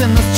in the